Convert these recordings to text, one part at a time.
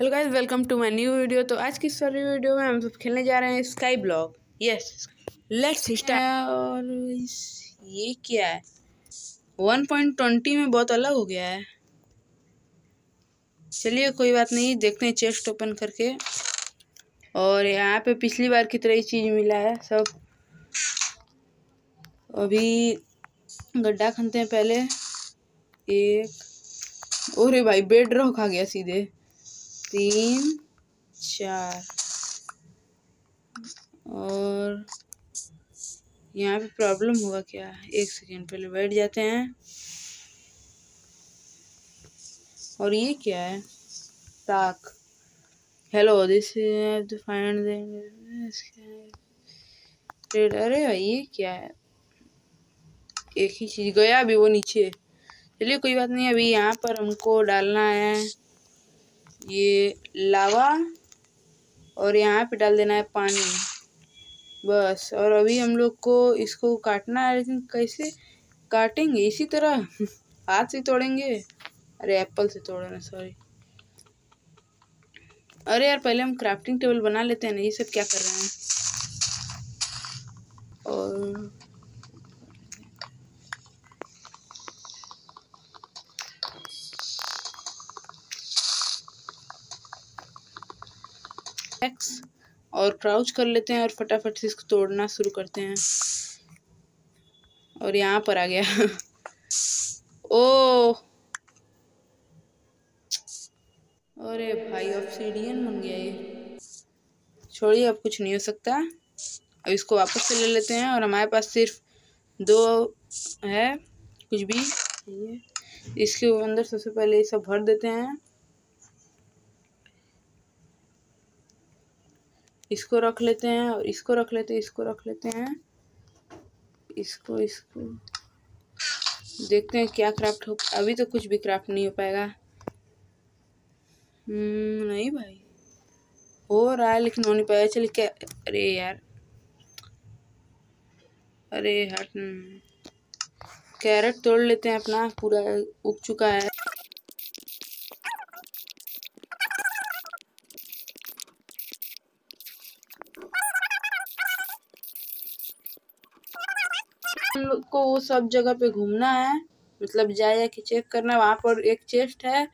Hello guys welcome to my new video तो आज की वाली वीडियो में हम सब खेलने जा रहे हैं sky block yes let's start और ये क्या है? वन पॉइंट ट्वेंटी में बहुत अलग हो गया है। चलिए, कोई बात नहीं, देखते हैं चेस्ट ओपन करके। और यहाँ पे पिछली बार की तरह ही चीज़ मिला है, सब। अभी गड्ढा खनते हैं पहले। एक। अरे भाई बेड रॉक आ गया सीधे। तीन, चार। और यहाँ पे प्रॉब्लम होगा क्या? एक सेकेंड पहले बैठ जाते हैं। और ये क्या है? टाक हेलो दिस फाइंड अरे भाई, ये क्या है? एक ही चीज़, गया अभी वो नीचे। चलिए, कोई बात नहीं, अभी यहाँ पर हमको डालना है। ये लावा और यहाँ पे डाल देना है पानी। बस, और अभी हम लोग को इसको काटना है, लेकिन कैसे? काटेंगे, इसी तरह। हाथ से तोड़ेंगे। अरे, एप्पल से तोड़ना सॉरी अरे यार, पहले हम क्राफ्टिंग टेबल बना लेते हैं ना, ये सब क्या कर रहे हैं? और एक्स और क्राउच कर लेते हैं और फटाफट से इसको तोड़ना शुरू करते हैं। और यहाँ पर आ गया। ओ अरे भाई ऑप्सीडियन बन गया ये। छोड़िए, अब कुछ नहीं हो सकता। अब इसको वापस से ले लेते हैं और हमारे पास सिर्फ़ दो है, कुछ भी। इसके अंदर सबसे पहले ये सब भर देते हैं। इसको रख लेते हैं और इसको रख लेते हैं इसको रख लेते हैं। इसको इसको। देखते हैं क्या क्राफ्ट हो अभी तो कुछ भी क्राफ्ट नहीं हो पाएगा। हम्म, नहीं भाई। हो रहा है लेकिन हो नहीं पाएगा चलिए क्या अरे यार। अरे हट। हम्म। कैरेट तोड़ लेते हैं अपना पूरा उग चुका है हम लोग सब जगह पे घूमना है। मतलब जाया कि चेक करना, वहाँ पर एक चेस्ट है।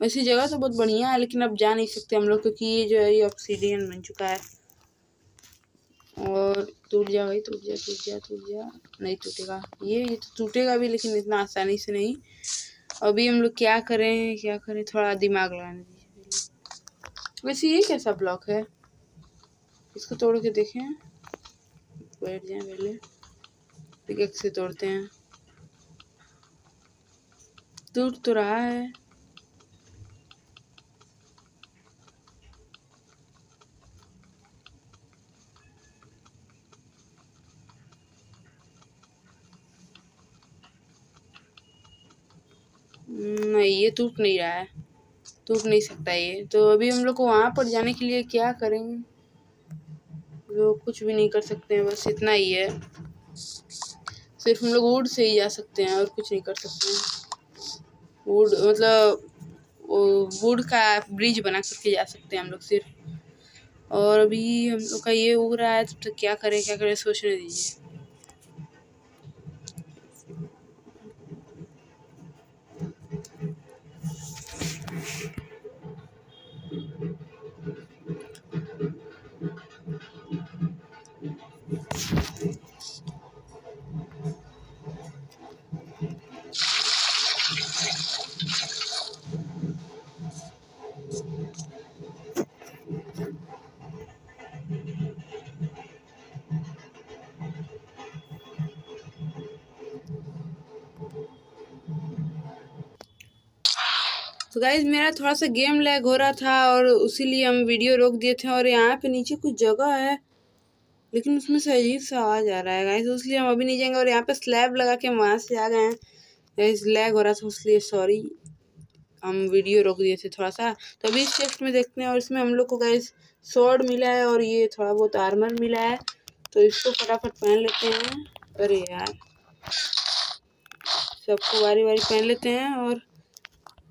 वैसी जगह तो बहुत बढ़िया है, लेकिन अब जा नहीं सकते हम लोग क्योंकि ये जो है, ये ऑक्सीडियन बन चुका है। और टूट जा भाई, टूट जा टूट जा टूट जा। नहीं टूटेगा। ये ये तो टूटेगा भी, लेकिन इतना आसानी से नहीं। अभी हम लोग क्या करें क्या करें, थोड़ा दिमाग लगाने दीजिए। वैसे ये कैसा ब्लॉक है? इसको तोड़ के देखें। बैठ जाए पहले। पिकेक से तोड़ते हैं। टूट तो रहा है। नहीं, ये टूट नहीं रहा है। टूट नहीं सकता ये। तो अभी हम लोग को वहाँ पर जाने के लिए क्या करेंगे? लोग कुछ भी नहीं कर सकते हैं, बस इतना ही है। सिर्फ़ हम लोग वुड से ही जा सकते हैं और कुछ नहीं कर सकते हैं। वुड मतलब वुड का ब्रिज बना करके जा सकते हैं हम लोग सिर्फ़। और अभी हम लोग का ये उग रहा है तो क्या करें क्या करें, सोचने दीजिए। गाइज़ मेरा थोड़ा सा गेम लैग हो रहा था और उसीलिए हम वीडियो रोक दिए थे और यहाँ पे नीचे कुछ जगह है, लेकिन उसमें से अजीब सा आवाज़ आ रहा है गाइज़ तो इसलिए हम अभी नहीं जाएँगे और यहाँ पे स्लैब लगा के वहाँ से आ गए हैं। गाइज़ लैग हो रहा था इसलिए सॉरी हम वीडियो रोक दिए थे थोड़ा सा तो अभी इस चेस्ट में देखते हैं और इसमें हम लोग को गाइज़ शॉर्ड मिला है और ये थोड़ा बहुत आर्मर मिला है। तो इसको फटाफट पहन लेते हैं। अरे यार, सबको बारी बारी पहन लेते हैं और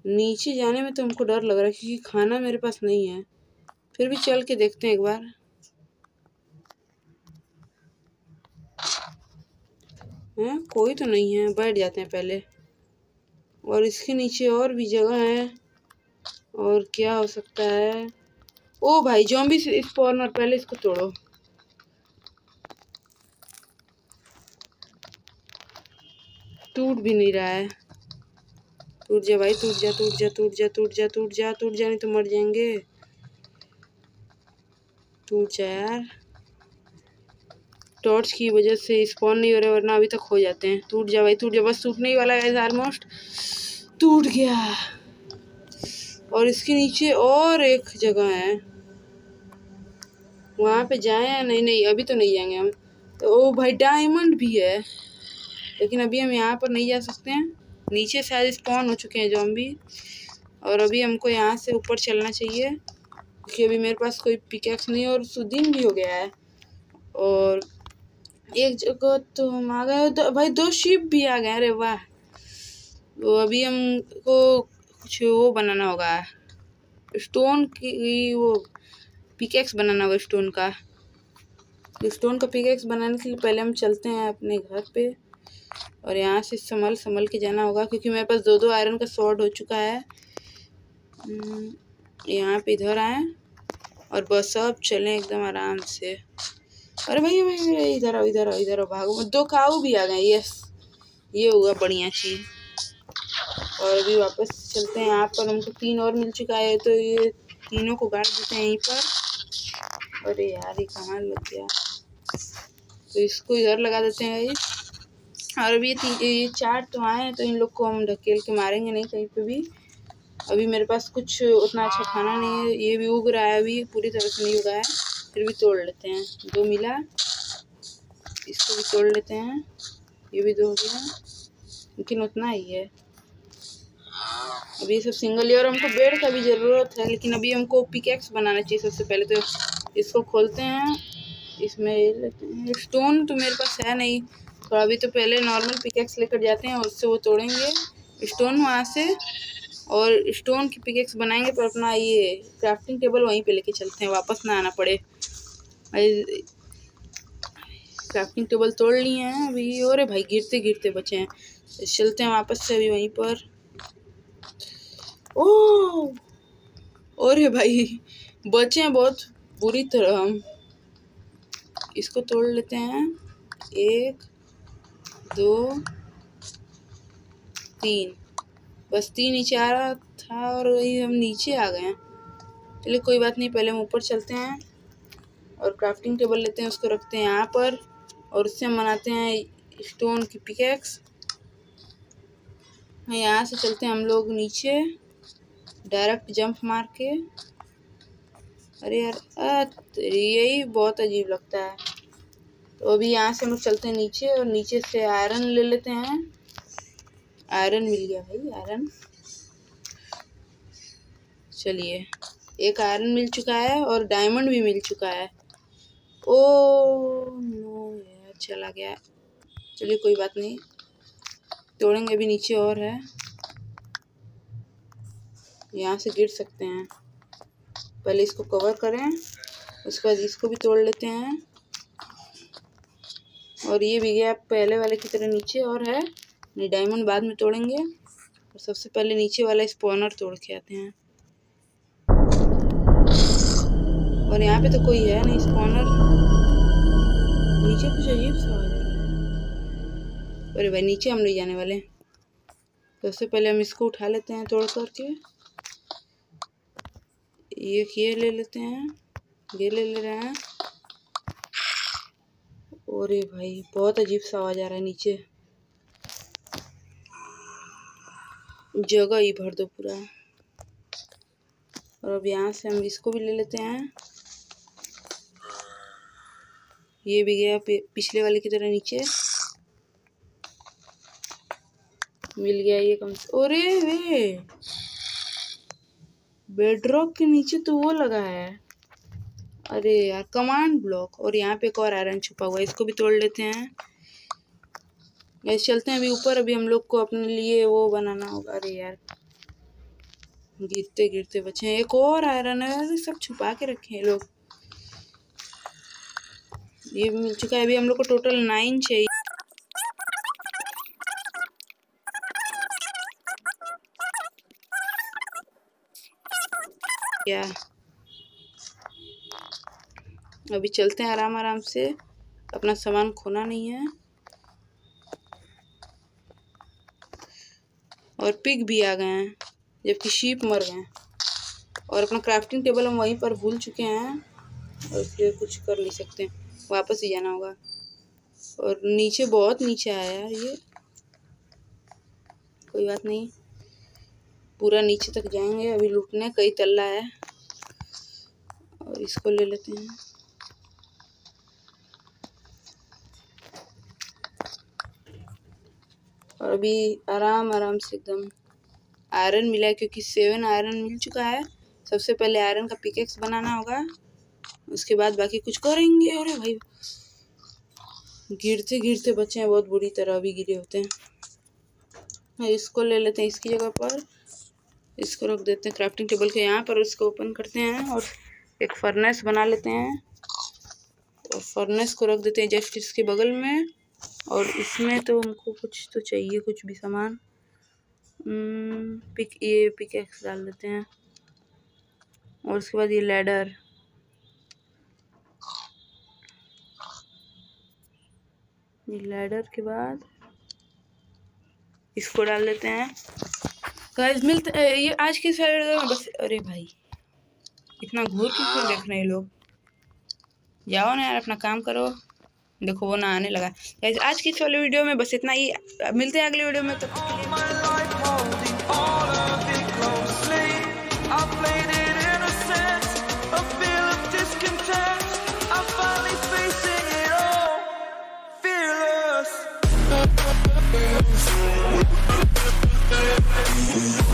नीचे जाने में तो हमको डर लग रहा है क्योंकि खाना मेरे पास नहीं है। फिर भी चल के देखते हैं एक बार। हैं? कोई तो नहीं है, बैठ जाते हैं पहले। और इसके नीचे और भी जगह है। और क्या हो सकता है? ओ भाई जो भी जॉम्बी स्पॉनर पहले इसको तोड़ो। टूट भी नहीं रहा है। टूट जा भाई, टूट जा टूट जा टूट जा टूट जा टूट जा टूट जा, नहीं तो मर जाएँगे। टूट जा यार। टॉर्च की वजह से स्पॉन नहीं हो रहे, वरना अभी तक हो जाते हैं। टूट जा भाई, टूट जा, बस टूटने ही वाला है ऑलमोस्ट टूट गया। और इसके नीचे और एक जगह है। वहाँ पे जाए नहीं? नहीं, अभी तो नहीं जाएँगे हम। तो ओ भाई डायमंड भी है। लेकिन अभी हम यहाँ पर नहीं जा सकते हैं। नीचे शायद स्पॉन हो चुके हैं जॉम्बी और अभी हमको यहाँ से ऊपर चलना चाहिए, क्योंकि अभी मेरे पास कोई पिकेक्स नहीं और सुदीन भी हो गया है। और एक जगह तो हम आ गए भाई दो शिप भी आ गए, अरे वाह। वो अभी हमको कुछ वो बनाना होगा स्टोन की वो पिकेक्स बनाना होगा स्टोन का। स्टोन का पिकेक्स बनाने के लिए पहले हम चलते हैं अपने घर पे। और यहाँ से संभल संभल के जाना होगा क्योंकि मेरे पास दो दो आयरन का शॉर्ट हो चुका है। हम्म, यहाँ पे इधर आए और बस अब चलें एकदम आराम से। अरे भाई भाई इधर आओ इधर आओ इधर आओ भागो दो काऊ भी आ गए यस ये हुआ बढ़िया चीज़। और अभी वापस चलते हैं यहाँ पर हमको तीन और मिल चुका है तो ये तीनों को गाड़ देते हैं यहीं पर। अरे यार ये कहाँ लग गया? तो इसको इधर लगा देते हैं भाई और अभी ये चार तो आए हैं तो इन लोग को हम ढकेल के मारेंगे नहीं कहीं पे भी। अभी मेरे पास कुछ उतना अच्छा खाना नहीं है, ये भी उग रहा है अभी, पूरी तरह से नहीं उगा है, फिर भी तोड़ लेते हैं। दो मिला, इसको भी तोड़ लेते हैं, ये भी दो हो गया। लेकिन उतना ही है। अभी सब सिंगल ही और हमको बेड का भी ज़रूरत है, लेकिन अभी हमको पिकेक्स बनाना चाहिए सबसे पहले तो इसको खोलते हैं, इसमें लेते हैं। स्टोन तो मेरे पास है नहीं तो अभी तो पहले नॉर्मल पिकेक्स लेकर जाते हैं, उससे वो तोड़ेंगे। स्टोन वहाँ से, और स्टोन की पिकेक्स बनाएँगे, पर अपना ये क्राफ्टिंग टेबल वहीं पे लेके चलते हैं, वापस ना आना पड़े। क्राफ्टिंग टेबल तोड़ लिए हैं अभी, और भाई गिरते गिरते बचे हैं। चलते हैं वापस से अभी वहीं पर। ओ, और भाई, बचे हैं बहुत बुरी तरह। हम इसको तोड़ लेते हैं। एक दो, तीन। बस तीन नीचे आ रहा था और वही हम नीचे आ गए हैं। चलिए कोई बात नहीं, पहले हम ऊपर चलते हैं और क्राफ्टिंग टेबल लेते हैं, उसको रखते हैं यहाँ पर और उससे हम बनाते हैं स्टोन की पिकेक्स यहाँ से चलते हैं हम लोग नीचे डायरेक्ट जंप मार के। अरे यार यही बहुत अजीब लगता है। तो अभी यहाँ से हम लोग चलते हैं नीचे और नीचे से आयरन ले लेते हैं। आयरन मिल गया भाई आयरन चलिए, एक आयरन मिल चुका है और डायमंड भी मिल चुका है। ओ नो यार, चला गया। चलिए, कोई बात नहीं। तोड़ेंगे अभी नीचे और है। यहाँ से गिर सकते हैं। पहले इसको कवर करें, उसके बाद इसको भी तोड़ लेते हैं। और ये भी गया पहले वाले की तरह नीचे और है। नहीं डायमंड बाद में तोड़ेंगे। और सबसे पहले नीचे वाला स्पॉनर तोड़ के आते हैं। और यहाँ पे तो कोई है नहीं स्पॉनर नीचे कुछ अजीब सा है। अरे भाई, नीचे हम नहीं जाने वाले। सबसे पहले हम इसको उठा लेते हैं तोड़ करके ये ये ले लेते हैं। ये ले ले रहे हैं। और ये भाई, बहुत अजीब सा आवाज़ आ रहा है नीचे। जगह ही भर दो पूरा। और अब यहाँ से हम इसको भी ले लेते हैं। ये भी गया पिछले वाले की तरह नीचे। मिल गया ये कम से अरे वे! बेडरॉक के नीचे तो वो लगा है। अरे यार, कमांड ब्लॉक। और यहाँ पे एक और आयरन छुपा हुआ है, इसको भी तोड़ लेते हैं। ऐसे चलते हैं अभी ऊपर, अभी हम लोग को अपने लिए वो बनाना होगा। अरे यार, गिरते गिरते बचे हैं। एक और आयरन है सब छुपा के रखे हैं लोग। ये मिल चुका है। अभी हम लोग को टोटल नाइन चाहिए। क्या अभी चलते हैं आराम आराम से। अपना सामान खोना नहीं है। और पिग भी आ गए हैं, जबकि शीप मर गए हैं। और अपना क्राफ्टिंग टेबल हम वहीं पर भूल चुके हैं। और इसलिए कुछ कर नहीं सकते। वापस ही जाना होगा। और नीचे बहुत नीचे आया यार ये। कोई बात नहीं। पूरा नीचे तक जाएँगे। अभी लूटने कई तल्ला है। और इसको ले लेते हैं। और अभी आराम आराम से एकदम आयरन मिला है, क्योंकि सेवन आयरन मिल चुका है। सबसे पहले आयरन का पिकेक्स बनाना होगा। उसके बाद बाकी कुछ करेंगे अरे भाई। गिरते गिरते बच्चे हैं, बहुत बुरी तरह अभी गिरे होते हैं। इसको ले लेते हैं इसकी जगह पर। इसको रख देते हैं क्राफ्टिंग टेबल के यहाँ पर, उसको ओपन करते हैं और एक फर्नेस बना लेते हैं। और फर्नेस को रख देते हैं जस्ट इसके बगल में। और इसमें तो हमको कुछ तो चाहिए, कुछ भी सामान। पिक ये पिक एक्स डाल देते हैं। और उसके बाद ये लैडर ये लैडर के बाद इसको डाल देते हैं। गाइस मिलते ये आज की साइड बस, अरे भाई, इतना घूर क्यों देख रहे हैं लोग? जाओ ना यार, अपना काम करो। देखो वो ना आने लगा आज की इस वाली वीडियो में बस इतना ही। मिलते हैं अगले वीडियो में तो We'll be right back.